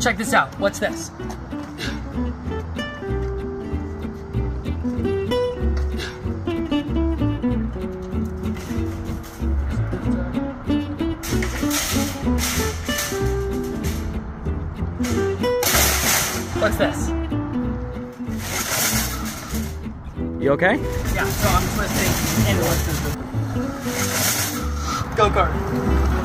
Check this out. What's this? What's this? You okay? Yeah, so I'm twisting and what's this? Go kart.